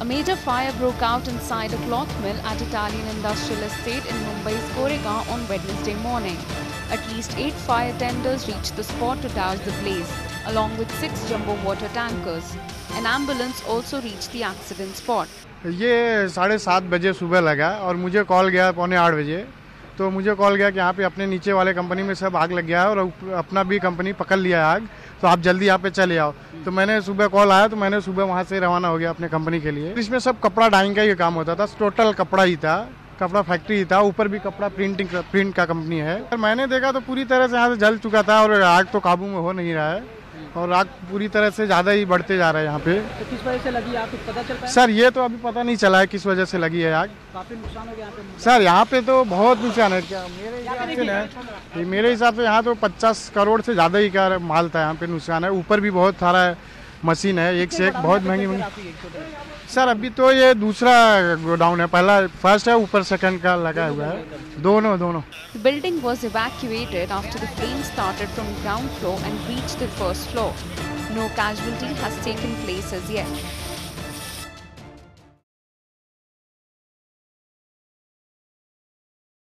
A major fire broke out inside a cloth mill at Italian Industrial Estate in Mumbai's Goregaon on Wednesday morning. At least eight fire tenders reached the spot to douse the blaze, along with six jumbo water tankers. An ambulance also reached the accident spot. ये साढ़े सात बजे सुबह लगा और मुझे call गया पौने आठ बजे तो मुझे कॉल गया कि यहाँ पे अपने नीचे वाले कंपनी में सब आग लग गया है और उप- अपना भी कंपनी पकड़ लिया है आग तो आप जल्दी यहाँ पे चले आओ। तो मैंने सुबह कॉल आया तो मैंने सुबह वहाँ से रवाना हो गया अपने कंपनी के लिए। इसमें सब कपड़ा डाइंग का ही काम होता था टोटल कपड़ा ही था, कपड़ा फैक्ट्री ही था, ऊपर भी कपड़ा प्रिंटिंग प्रिंट का कंपनी है। मैंने देखा तो पूरी तरह से यहाँ से जल चुका था और आग तो काबू में हो नहीं रहा है। और आग पूरी तरह से ज़्यादा ही बढ़ते जा रहा है यहाँ पे। तो किस वजह से लगी आग? कुछ पता चल पाया? सर ये तो अभी पता नहीं चला है किस वजह से लगी है आग। काफ़ी नुकसान हो गया यहाँ पे। सर यहाँ पे तो बहुत नुकसान है। क्या मेरे हिसाब से ना मेरे हिसाब से यहाँ तो 50 करोड़ से ज़्यादा ही का माल था यहाँ पे नुकसान है। ऊपर भी बहुत सारा मशीन है एक से एक बहुत महँगी महँगी। सर अभी तो ये दूसरा गोडाउन है पहला फ़र्स्ट है ऊपर सेकंड का लगा हुआ है। दोनों दोनों। Building was evacuated after the started from ground floor and reach the first floor no casualty